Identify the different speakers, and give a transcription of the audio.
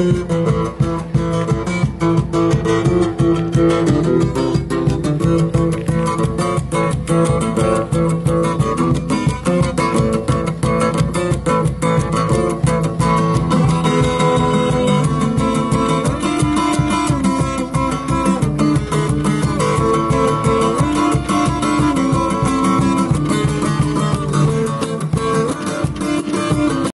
Speaker 1: Música